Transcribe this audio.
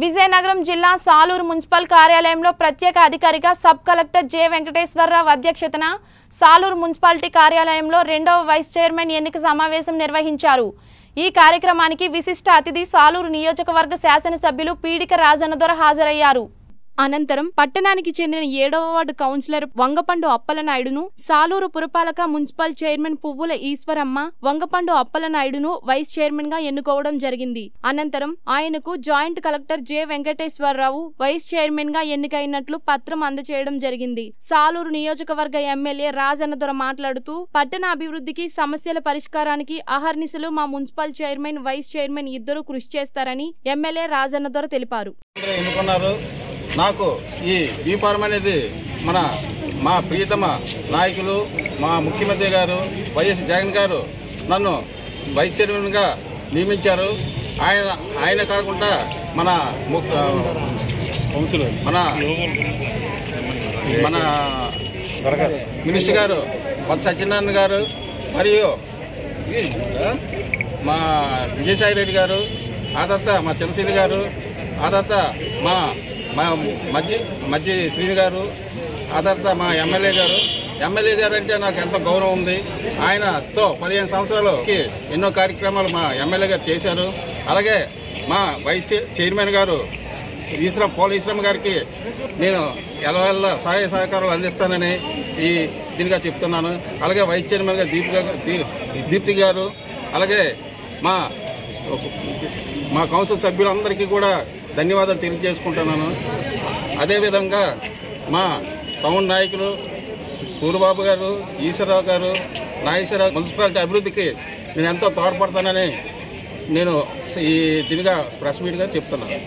విజయనగరం జిల్లా సాలూరు మున్సిపల్ కార్యాలయంలో ప్రత్యేక అధికారిగా సబ్ కలెక్టర్ జె వెంకటేశ్వరరావు అధ్యక్షతన సాలూరు మున్సిపాలిటీ కార్యాలయంలో రెండవ వైస్ చైర్మన్ ఎన్నిక సమావేశం నిర్వహించారు. ఈ కార్యక్రమానికి విశిష్ట అతిథి సాలూరు నియోజకవర్గ శాసనసభ్యులు పీడిక రాజన్నదొర హాజరయ్యారు. అనంతరం పట్టణానికి చెందిన ఏడవ వార్డు కౌన్సిలర్ వంగపండు అప్పలనాయుడును సాలూరు పురపాలక మున్సిపల్ చైర్మన్ పువ్వుల ఈశ్వరమ్మ వంగపండు అప్పలనాయుడును వైస్ చైర్మన్గా ఎన్నుకోవడం జరిగింది. అనంతరం ఆయనకు joint collector J Venkateswara Rao vice చైర్మన్గా ఎన్నికైనట్లు పత్రం అందజేయడం జరిగింది. సాలూరు నియోజకవర్గ ఎమ్మెల్యే రాజన్నదొర మాట్లాడుతూ పట్టణ అభివృద్ధికి సమస్యల పరిష్కారానికి అహర్నిశలు మా మున్సిపల్ చైర్మన్ వైస్ చైర్మన్ ఇద్దరు కృషి చేస్తారని ఎమ్మెల్యే రాజన్నదొర తెలిపారు. నాకు ఈ బీ ఫార్మ్ అనేది మన మా ప్రియతమ నాయకులు మా ముఖ్యమంత్రి గారు వైఎస్ జగన్ గారు నన్ను వైస్ చైర్మన్గా నియమించారు. ఆయన ఆయన కాకుండా మన మన మన మినిస్టర్ గారు కొత్త సత్యనారాయణ గారు మరియు మా విజయసాయి రెడ్డి గారు ఆ తర్వాత మా చిన్నశ్రీని గారు ఆ తర్వాత మా మా మధ్య మధ్య శ్రీని గారు ఆ తర్వాత మా ఎమ్మెల్యే గారు. ఎమ్మెల్యే గారు అంటే నాకు ఎంతో గౌరవం ఉంది. ఆయనతో పదిహేను సంవత్సరాలకి ఎన్నో కార్యక్రమాలు మా ఎమ్మెల్యే గారు చేశారు. అలాగే మా వైస్ చైర్మన్ గారు ఈశ్వరం పోల ఈశ్వరం గారికి నేను ఎలా సహాయ సహకారాలు అందిస్తానని ఈ దీనిగా చెప్తున్నాను. అలాగే వైస్ చైర్మన్ గారు దీపిక దీప్తి గారు అలాగే మా మా కౌన్సిల్ సభ్యులందరికీ కూడా ధన్యవాదాలు తెలియజేసుకుంటున్నాను. అదేవిధంగా మా టౌన్ నాయకులు సూర్యబాబు గారు ఈశ్వరరావు గారు నాగేశ్వరరావు మున్సిపాలిటీ అభివృద్ధికి నేను ఎంతో తోడ్పడతానని నేను ఈ దీనిగా ప్రెస్ మీట్గా చెప్తున్నాను.